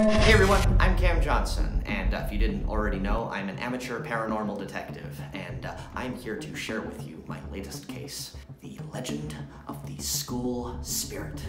Hey everyone, I'm Cam Johnson, and uh, if you didn't already know, I'm an amateur paranormal detective, and uh, I'm here to share with you my latest case the legend of the school spirit.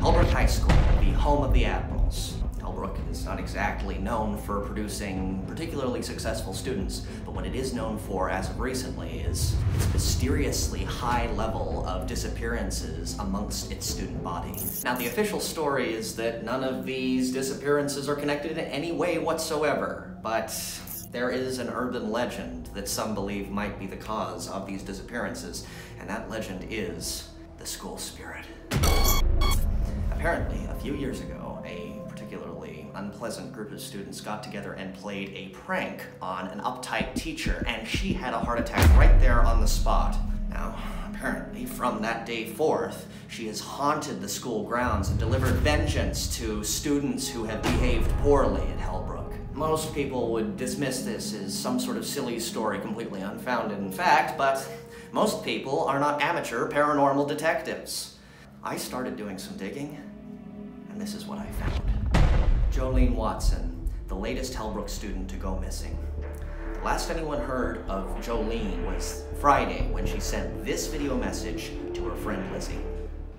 Hellbrook High School, the home of the Admirals. Hellbrook is not exactly known for producing particularly successful students, but what it is known for as of recently is its mysteriously high level of disappearances amongst its student body. Now, the official story is that none of these disappearances are connected in any way whatsoever, but there is an urban legend that some believe might be the cause of these disappearances, and that legend is the school spirit. Apparently, a few years ago, a particularly unpleasant group of students got together and played a prank on an uptight teacher, and she had a heart attack right there on the spot. Now, apparently, from that day forth, she has haunted the school grounds and delivered vengeance to students who have behaved poorly at Hellbrook. Most people would dismiss this as some sort of silly story completely unfounded in fact, but most people are not amateur paranormal detectives. I started doing some digging, and this is what I found. Jolene Watson, the latest Hellbrook student to go missing. The last anyone heard of Jolene was Friday when she sent this video message to her friend Lizzie.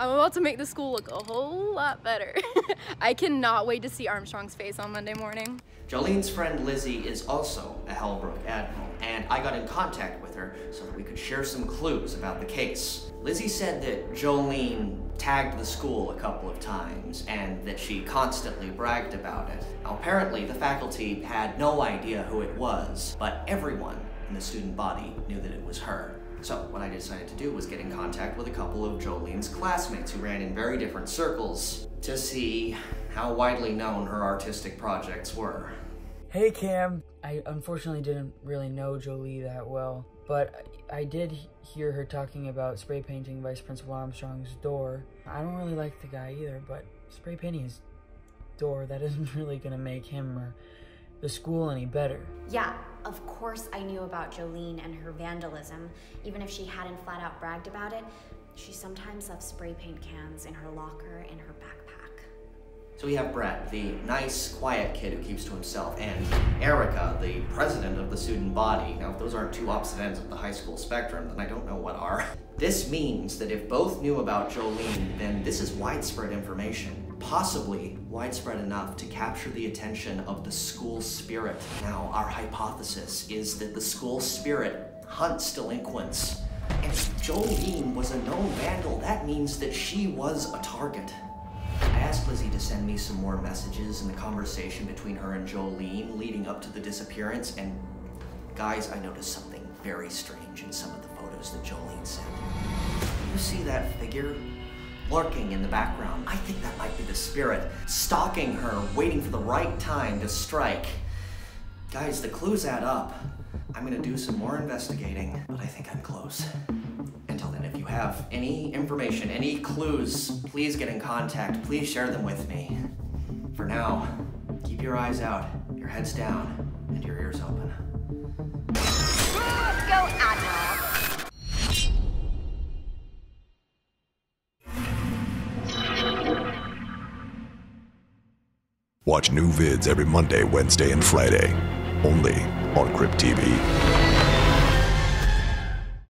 I'm about to make the school look a whole lot better. I cannot wait to see Armstrong's face on Monday morning. Jolene's friend Lizzie is also a Hellbrook Admiral, and I got in contact with her so that we could share some clues about the case. Lizzie said that Jolene tagged the school a couple of times and that she constantly bragged about it. Apparently, the faculty had no idea who it was, but everyone in the student body knew that it was her. So, what I decided to do was get in contact with a couple of Jolene's classmates who ran in very different circles to see how widely known her artistic projects were. Hey Cam, I unfortunately didn't really know Jolie that well, but I did hear her talking about spray painting Vice Principal Armstrong's door. I don't really like the guy either, but spray painting his door, that isn't really gonna make him or the school any better. Yeah, of course I knew about Jolene and her vandalism, even if she hadn't flat out bragged about it. She sometimes left spray paint cans in her locker in her backpack. So we have Brett, the nice, quiet kid who keeps to himself, and Erica, the president of the student body. Now, if those aren't two opposite ends of the high school spectrum, then I don't know what are. This means that if both knew about Jolene, then this is widespread information, possibly widespread enough to capture the attention of the school spirit. Now, our hypothesis is that the school spirit hunts delinquents. And if Jolene was a known vandal, that means that she was a target. I asked Lizzie to send me some more messages in the conversation between her and Jolene leading up to the disappearance, and guys, I noticed something very strange in some of the photos that Jolene sent. You see that figure lurking in the background? I think that might be the spirit stalking her, waiting for the right time to strike. Guys, the clues add up. I'm gonna do some more investigating, but I think I'm close. Until then, if you have any information, any clues, please get in contact. Please share them with me. For now, keep your eyes out, your heads down, and your ears open. Let's go, Admiral! Watch new vids every Monday, Wednesday, and Friday, only on Crypt TV.